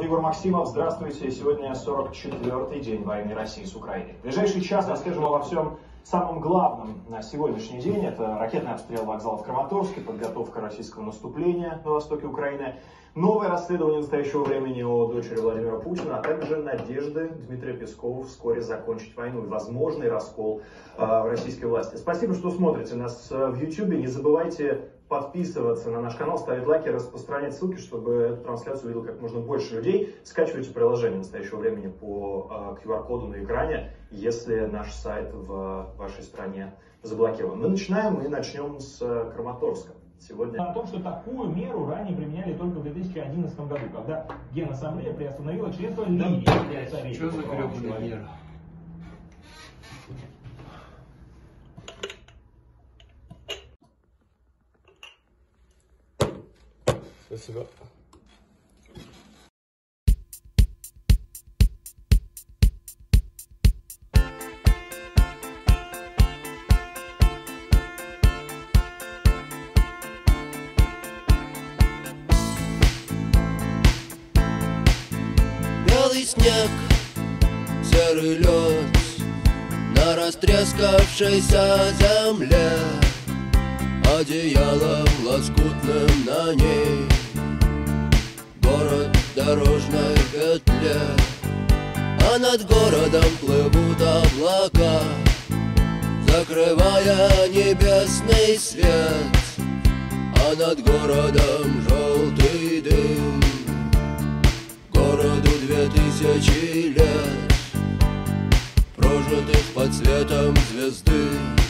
Егор Максимов, здравствуйте. Сегодня 44-й день войны России с Украиной. В ближайший час расскажем обо всем самом главном на сегодняшний день. Это ракетный обстрел вокзала в Краматорске, подготовка российского наступления на востоке Украины, новое расследование настоящего времени о дочери Владимира Путина, а также надежды Дмитрия Пескова вскоре закончить войну и возможный раскол э, в российской власти. Спасибо, что смотрите нас э, в YouTube. Не забывайте подписываться на наш канал, ставить лайки, распространять ссылки, чтобы эту трансляцию увидел как можно больше людей. Скачивайте приложение настоящего времени по QR-коду на экране, если наш сайт в вашей стране заблокирован. Мы начинаем и начнем с э, Краматорска. Сегодня... О том, что такую меру ранее применяли только в 2011 году, когда Генассамблея приостановила членство Ливии. Да, что за гребаная мера? Спасибо. Белый снег, серый лед На растрескавшейся земле Одеялом лоскутным на ней. Город в дорожной петле А над городом плывут облака Закрывая небесный свет. А над городом желтый дым. Городу две тысячи лет Прожитых под светом звезды